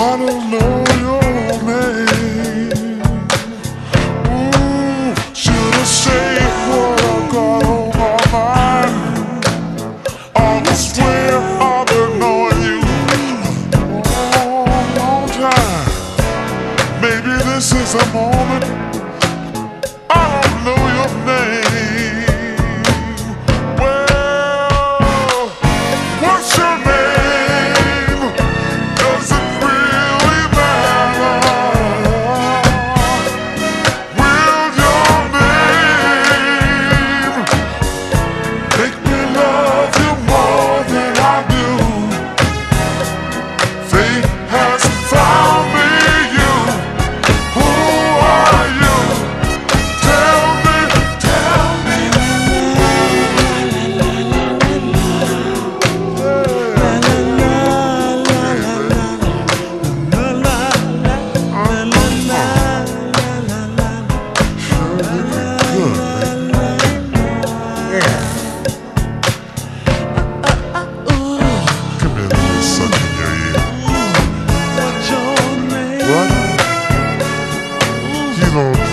I don't know. You